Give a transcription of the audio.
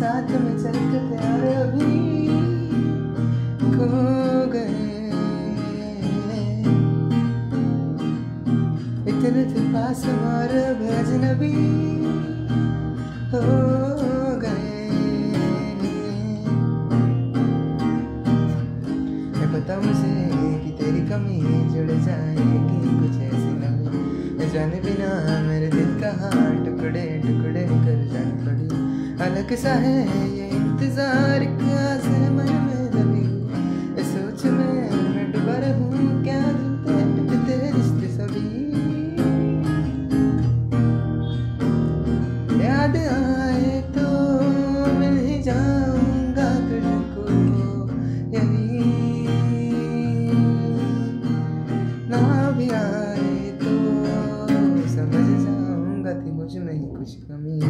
साथ में चल के प्यार अभी खो गए। इतने थे पास हमारे अजनबी हो गए। पता मुझे कि तेरी कमी जुड़ जाएगी कुछ ऐसी नमी जाने बिना मेरे दिल का हाथ टुकड़े टुकड़े किसा है, ये इंतज़ार क्या से मन में लगी। इस सोच में मैं डूबा रहूँ क्या दिलते मिटते रिश्ते सभी। याद आए तो मैं नहीं जाऊँगा तुझको यही। ना भी आए तो समझ जाऊँगा थी मुझमें ही कुछ कमी।